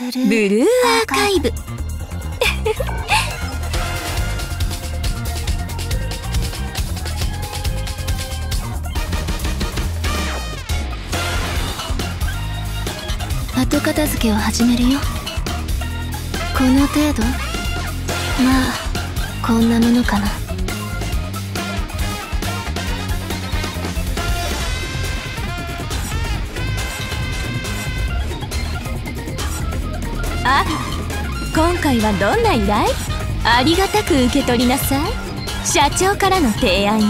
ブルーアーカイブ。後片付けを始めるよ。この程度？まあこんなものかなあ今回はどんな依頼？ありがたく受け取りなさい。社長からの提案よ。